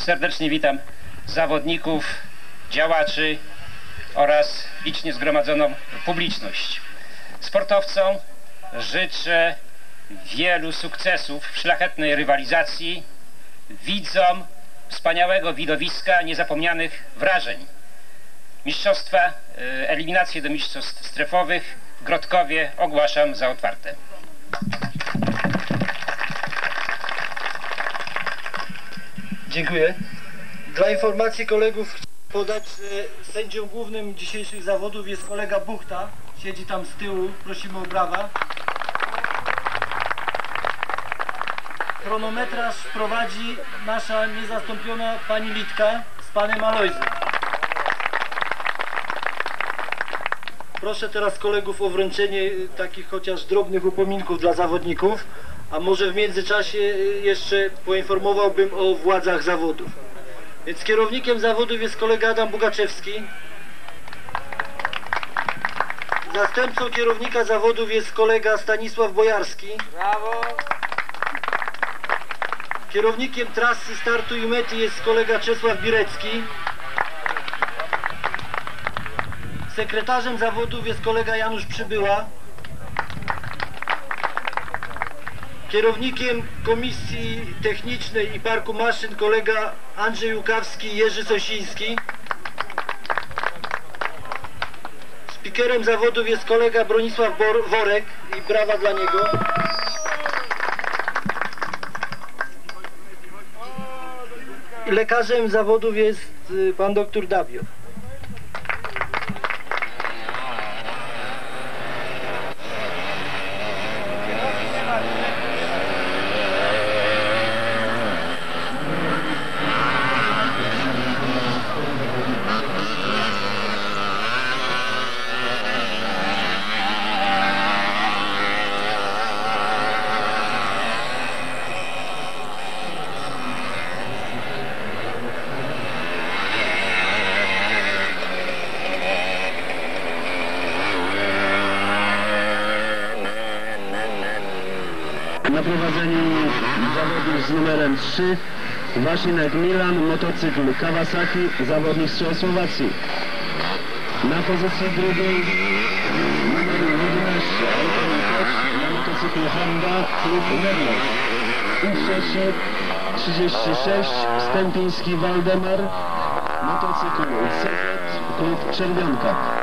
Serdecznie witam zawodników, działaczy oraz licznie zgromadzoną publiczność. Sportowcom życzę wielu sukcesów w szlachetnej rywalizacji, widzom wspaniałego widowiska, niezapomnianych wrażeń. Mistrzostwa, e, eliminacje do mistrzostw strefowych w Grodkowie ogłaszam za otwarte. Dziękuję. Dla informacji kolegów chcę podać, że sędzią głównym dzisiejszych zawodów jest kolega Buchta. Siedzi tam z tyłu, prosimy o brawa. Chronometraż prowadzi nasza niezastąpiona pani Litka z panem Alojzem. Proszę teraz kolegów o wręczenie y, takich chociaż drobnych upominków dla zawodników, a może w międzyczasie y, jeszcze poinformowałbym o władzach zawodów. Więc kierownikiem zawodów jest kolega Adam Bugaczewski. Zastępcą kierownika zawodów jest kolega Stanisław Bojarski. Brawo! Kierownikiem trasy startu i mety jest kolega Czesław Birecki. Sekretarzem zawodów jest kolega Janusz Przybyła. Kierownikiem Komisji Technicznej i Parku Maszyn kolega Andrzej Łukawski Jerzy Sosiński. Spikerem zawodów jest kolega Bronisław Worek i brawa dla niego. Lekarzem zawodów jest y, pan doktor Dabio. Na prowadzeniu zawodnik z numerem 3 Wasinek Milan, motocykl Kawasaki, zawodnik z Czechosłowacji. Na pozycji drugiej numer 11 Anton Koch, na motocyklu Honda, klub Merlos. I trzeci 36 Stępiński Waldemar, motocykl Cefet, klub Czerwionka.